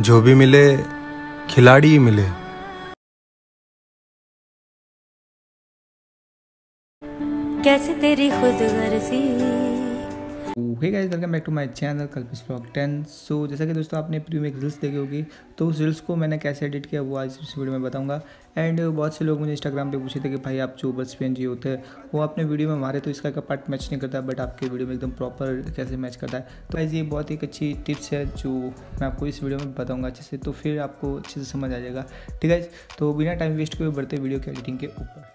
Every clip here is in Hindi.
जो भी मिले खिलाड़ी ही मिले। कैसे तेरी खुद गर्जी? Hey guys welcome back to my channel कल्पिस blog 10 so जैसा कि दोस्तों आपने प्रीवियस में एक रील्स देखी होगी तो उस रील्स को मैंने कैसे एडिट किया वो आज इस वीडियो में बताऊँगा। एंड बहुत से लोग मुझे इंस्टाग्राम पे पूछे थे कि भाई आप जो बस पेन जी होते हैं वो आपने वीडियो में मारे तो इसका का पार्ट मैच नहीं करता बट आपके वीडियो में एकदम प्रॉपर कैसे मैच करता है। तो गाइज़ ये बहुत एक अच्छी टिप्स है जो मैं आपको इस वीडियो में बताऊँगा अच्छे से तो फिर आपको अच्छे से समझ आ जाएगा। ठीक है तो बिना टाइम वेस्ट किए बढ़ते वीडियो की एडिटिंग के ऊपर।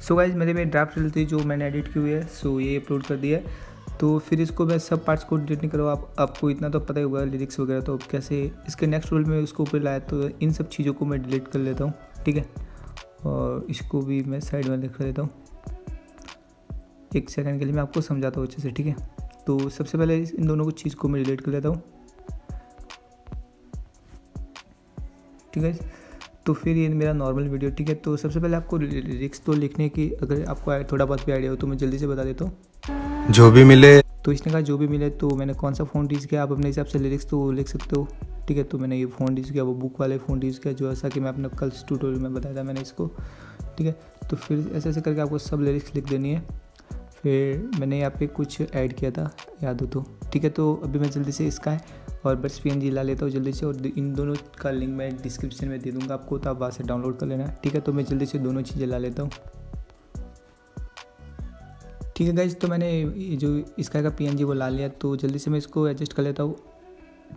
सो गाइज़ मेरे में ड्राफ्ट रील थी जो मैंने एडिट की हुई है सो ये अपलोड कर दिया है। तो फिर इसको मैं सब पार्ट्स को डिलीट नहीं करो। आप, आपको इतना तो पता ही होगा लिरिक्स वगैरह तो कैसे इसके नेक्स्ट रोल में इसको ऊपर लाया तो इन सब चीज़ों को मैं डिलीट कर लेता हूँ, ठीक है? और इसको भी मैं साइड में लिख लेता हूँ। एक सेकंड के लिए मैं आपको समझाता हूँ अच्छे से, ठीक है? तो सबसे पहले इन दोनों को चीज़ को मैं डिलीट कर लेता हूँ। ठीक है? तो फिर ये मेरा नॉर्मल वीडियो ठीक है? तो सबसे पहले आपको लिरिक्स तो लिखने की अगर आपको थोड़ा बहुत भी आइडिया हो तो मैं जल्दी से बता देता हूँ। जो भी मिले तो इसने कहा, जो भी मिले तो मैंने कौन सा फ़ोन यूज़ किया? आप अपने हिसाब से लिरिक्स तो लिख सकते हो। ठीक है तो मैंने ये फ़ोन यूज़ किया, वो बुक वाले फ़ोन यूज़ किया, जो ऐसा कि मैं अपने कल ट्यूटोरियल में बताया था मैंने इसको। ठीक है तो फिर ऐसे ऐसे करके आपको सब लिरिक्स लिख देनी है। फिर मैंने यहाँ पे कुछ ऐड किया था, याद हो तो। ठीक है तो अभी मैं जल्दी से इसका है और बस पी ला लेता हूँ जल्दी से और इन दोनों का लिंक मैं डिस्क्रिप्शन में दे दूँगा आपको तो आप वहाँ से डाउनलोड कर लेना। ठीक है तो मैं जल्दी से दोनों चीज़ें ला लेता हूँ। ठीक है गाइज़ तो मैंने जो इसका का पी वो ला लिया तो जल्दी से मैं इसको एडजस्ट कर लेता हूँ।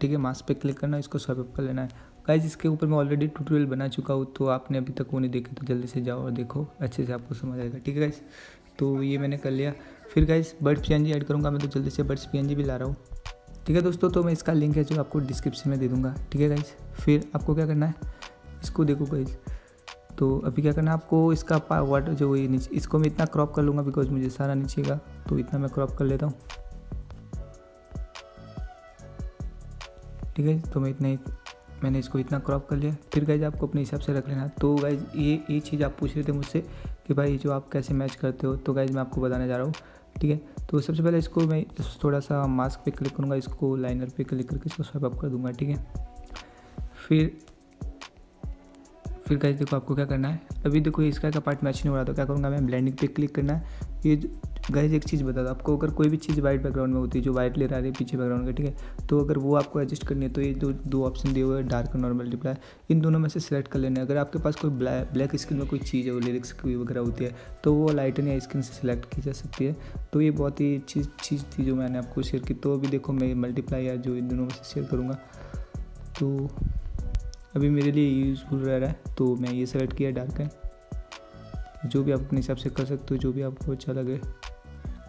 ठीक है मास्क पे क्लिक करना, इसको स्वाइप कर लेना है। गाइज़ इसके ऊपर मैं ऑलरेडी ट्यूटोरियल बना चुका हूँ तो आपने अभी तक वो नहीं देखे तो जल्दी से जाओ और देखो, अच्छे से आपको समझ आएगा। ठीक है गाइज़ तो ये मैंने कर लिया। फिर गाइज़ बर्ड्स पी ऐड करूँगा मैं तो जल्दी से बर्ड्स पीएनजी भी ला रहा हूँ। ठीक है दोस्तों तो मैं इसका लिंक है जो आपको डिस्क्रिप्शन में दे दूँगा। ठीक है गाइज़ फिर आपको क्या करना है? इसको देखो गाइज़ तो अभी क्या करना है, आपको इसका वाटर जो ये नीचे, इसको मैं इतना क्रॉप कर लूँगा बिकॉज़ मुझे सारा नीचे का तो इतना मैं क्रॉप कर लेता हूँ। ठीक है तो मैं इतना ही, मैंने इसको इतना क्रॉप कर लिया। फिर गाइज़ आपको अपने हिसाब से रख लेना। तो गाइज़ ये ये चीज़ आप पूछ रहे थे मुझसे कि भाई जो आप कैसे मैच करते हो तो गाइज़ मैं आपको बताने जा रहा हूँ। ठीक है तो सबसे पहले इसको मैं थोड़ा सा मास्क पे क्लिक करूँगा, इसको लाइनर पे क्लिक करके इसको स्वाइप अप कर दूँगा, ठीक है। फिर फिर गाइज़ देखो आपको क्या करना है। अभी देखो इसका का पार्ट मैच नहीं हो रहा तो क्या करूँगा मैं? ब्लेंडिंग पे क्लिक करना है। ये गाइज़ एक चीज़ बता दो, आपको अगर कोई भी चीज़ वाइट बैकग्राउंड में होती है, जो वाइट ले रहा है, पीछे बैकग्राउंड का ठीक है? तो अगर वो आपको एडजस्ट करनी है तो ये जो दो ऑप्शन दिए हुए डार्क और नॉर्मल रिप्लाई इन दोनों में से सिलेक्ट कर लेना है। अगर आपके पास कोई ब्लैक स्क्रीन में कोई चीज़ है, वो लिरिक्स की वगैरह होती है तो वो लाइटन या स्क्रीन से सिलेक्ट की जा सकती है। तो ये बहुत ही अच्छी चीज़ थी जो मैंने आपको शेयर की। तो अभी देखो मैं मल्टीप्लाई या जो इन दोनों में से शेयर करूँगा तो अभी मेरे लिए यूज़फुल रह रहा है तो मैं ये सेलेक्ट किया डार्क है जो भी आप अपने हिसाब से कर सकते हो जो भी आपको अच्छा लगे।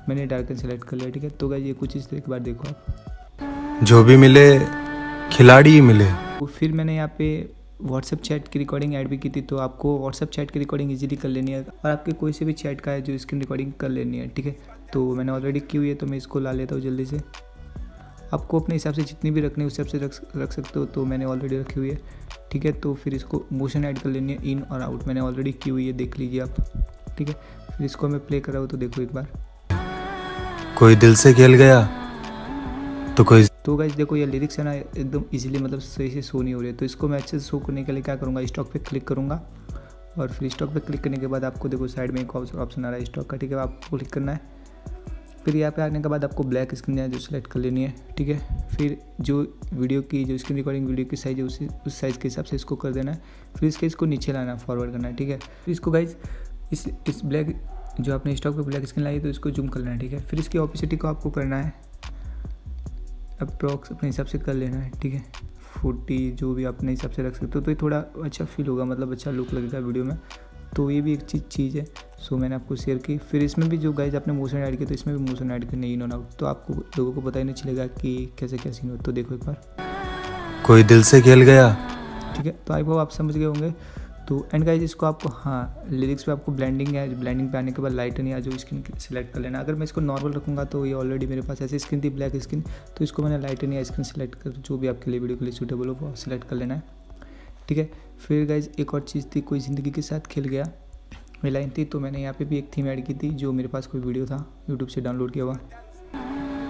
मैंने डार्क एंड सेलेक्ट कर लिया ठीक है? तो क्या ये कुछ इस तरह के बाद देखो आप। जो भी मिले खिलाड़ी ही मिले। तो फिर मैंने यहाँ पे व्हाट्सअप चैट की रिकॉर्डिंग ऐड भी की थी तो आपको व्हाट्सअप चैट की रिकॉर्डिंग इजीली कर लेनी है। और आपके कोई से भी चैट का है जो स्क्रीन रिकॉर्डिंग कर लेनी है ठीक है? तो मैंने ऑलरेडी की हुई है तो मैं इसको ला लेता हूँ जल्दी से। आपको अपने हिसाब से जितनी भी रखनी है उस हिसाब से रख रख सकते हो तो मैंने ऑलरेडी रखी हुई है। ठीक है तो फिर इसको मोशन ऐड कर लेनी है इन और आउट मैंने ऑलरेडी की हुई है देख लीजिए आप। ठीक है फिर इसको मैं प्ले कर रहा हूँ तो देखो एक बार। कोई दिल से खेल गया? तो कोई तो गाइज़ देखो ये लिरिक्स है ना एकदम इजीली मतलब सही से शो नहीं हो रही। है तो इसको मैं अच्छे से शो करने के लिए क्या करूँगा स्टॉक पे क्लिक करूँगा। और फिर स्टॉक पे क्लिक करने के बाद आपको देखो साइड में एक ऑप्शन आ रहा है स्टॉक का। ठीक है आपको क्लिक करना है। फिर यहाँ पे आने के बाद आपको ब्लैक स्क्रीन है जो सेलेक्ट कर लेनी है, ठीक है? फिर जो वीडियो की, जो स्क्रीन रिकॉर्डिंग वीडियो की साइज़ है, उसी, उस साइज़ के हिसाब से इसको कर देना है। फिर इसके, इसको नीचे लाना फॉरवर्ड करना है ठीक है? फिर इसको गाइज़ इस इस ब्लैक जो आपने स्टॉक पे ब्लैक स्क्रीन लाई है तो इसको जूम लेना है, ठीक है? फिर इसकी ऑपोसिटी को आपको करना है अप्रॉक्स अपने हिसाब से कर लेना है, ठीक है? फोर्टी जो भी अपने हिसाब से रख सकते हो तो ये थोड़ा अच्छा फील होगा मतलब अच्छा लुक लगेगा वीडियो में। तो ये भी एक चीज़ चीज़ है। सो मैंने आपको शेयर की। फिर इसमें भी जो गाइज़ आपने मोशन ऐड किया तो इसमें भी मोशन ऐड करने इन आउट तो आपको लोगों को पता ही नहीं चलेगा कि कैसे क्या सीन हो तो देखो एक बार। कोई दिल से खेल गया? ठीक है तो आई होप आप समझ गए होंगे। तो एंड गाइज़ इसको आपको हाँ लिरिक्स पे आपको ब्लेंडिंग है। ब्लेंडिंग पे आने के बाद लाइटन या जो स्किन सेलेक्ट कर लेना। अगर मैं इसको नॉर्मल रखूँगा तो ये ऑलरेडी मेरे पास ऐसी स्किन थी ब्लैक स्किन तो इसको मैंने लाइटन या स्किन सेलेक्ट कर जो भी आपके लिए वीडियो के लिए सूटेबल हो वो सिलेक्ट कर लेना है। ठीक है? फिर गाइज़ एक और चीज़ थी कोई ज़िंदगी के साथ खेल गया। लाइन थी तो मैंने यहाँ पे भी एक थीम ऐड की थी जो मेरे पास कोई वीडियो था यूट्यूब से डाउनलोड किया हुआ।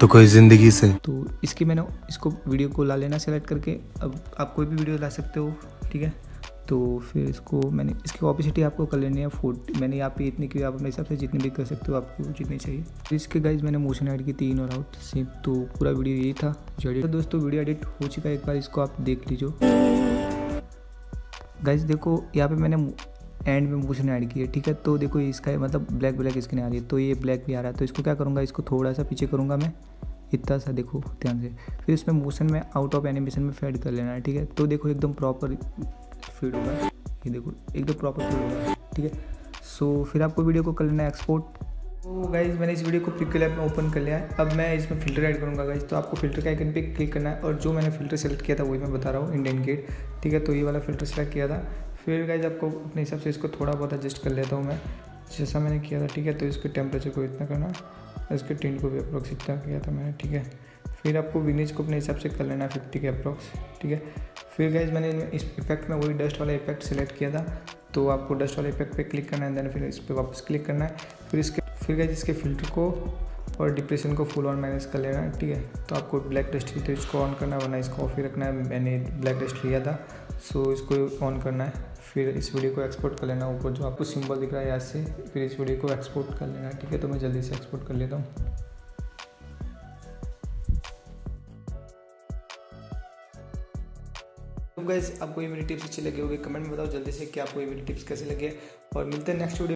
तो कोई ज़िंदगी से? तो इसके मैंने इसको वीडियो को ला लेना सेलेक्ट करके अब आप कोई भी वीडियो ला सकते हो ठीक है? तो फिर इसको मैंने इसकी ऑपोसिटी आपको कर लेनी है फोर्ट मैंने यहाँ पे इतनी की आप अपने हिसाब से जितनी भी कर सकते हो आपको जितनी चाहिए। तो इसके गाइज़ मैंने मोशन ऐड की इन और आउट सेम तो पूरा वीडियो यही था। जो तो दोस्तों वीडियो एडिट हो चुका है एक बार इसको आप देख लीजिए। गाइज़ देखो, यहाँ पे मैंने एंड में मोशन ऐड किया, ठीक है? तो देखो, इसका मतलब ब्लैक ब्लैक स्क्रीन आ रही है। तो ये ब्लैक भी आ रहा है। तो इसको क्या करूँगा? इसको थोड़ा सा पीछे करूँगा मैं। इतना सा देखो, ध्यान से। फिर इसमें मोशन में आउट ऑफ़ एनिमेशन में फेड कर लेना है, ठीक है? तो देखो, एकदम प्रॉपर फ़ीड होगा। ये देखो, एकदम प्रॉपर फ़ीड होगा, ठीक है? सो फिर आपको वीडियो को कर लेना एक्सपोर्ट तो गाइज़ मैंने इस वीडियो को पिक के में ओपन कर लिया है। अब मैं इसमें फ़िल्टर ऐड करूँगा गाइज़ तो आपको फ़िल्टर के आइकन पे क्लिक करना है और जो मैंने फ़िल्टर सेलेक्ट किया था, वही मैं बता रहा हूँ इंडियन गेट ठीक है तो ये वाला फ़िल्टर सेलेक्ट किया था। फिर गाइज़ आपको अपने हिसाब से इसको थोड़ा बहुत एडजस्ट कर लेता हूँ मैं। जैसा मैंने किया था, ठीक है तो इसके टेम्परेचर को इतना करना, इसके टिंट को भी अप्रोक्स इतना किया था मैंने, ठीक है। फिर आपको विनेज को अपने हिसाब से कर लेना है फिफ्टी के अप्रोक्स ठीक है। फिर गाइज़ मैंने इस इफ़ेक्ट में वही डस्ट वाला इफ़ेक्ट सेलेक्ट किया था तो आपको डस्ट वाले इफ़ेक्ट पे क्लिक करना है देन फिर इस पर वापस क्लिक करना है। फिर इसके फिर गाइज़ इसके फ़िल्टर को और डिप्रेशन को फुल ऑन मैनेज कर लेना है ठीक है? तो आपको ब्लैक डस्ट तो इसको ऑन करना है, वरना इसको ऑफ़ ही रखना है। मैंने ब्लैक डस्ट लिया था सो इसको ऑन करना है। फिर इस वीडियो को एक्सपोर्ट कर लेना, ऊपर जो आपको सिंबल दिख रहा है यहाँ से, फिर इस वीडियो को एक्सपोर्ट कर लेना, ठीक है? तो मैं जल्दी से एक्सपोर्ट कर लेता हूँ। तो गाइस आपको ये मेरी टिप्स अच्छी लगी होगी कमेंट में बताओ जल्दी से कि आपको ये मेरी टिप्स कैसे लगे और मिलते हैं नेक्स्ट वीडियो